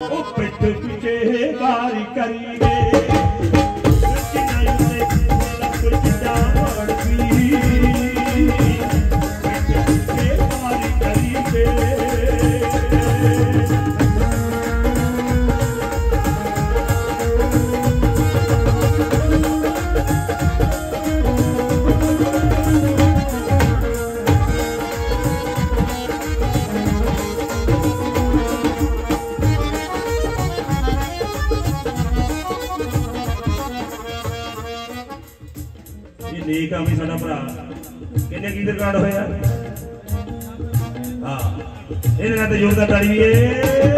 ओ पिट पिचे गारी करी ਇਹ ਲੀਕ ਆ ਵੀ ਸਾਡਾ ਭਰਾ। ਕਿੰਨੇ ਗੀਤ ਰਿਕਾਰਡ ਹੋਇਆ ਹਾਂ। ਇਹਦੇ ਨਾਲ ਤੇ ਯੋਗਦਾਨ ਤਾੜੀ ਵੀ ਏ।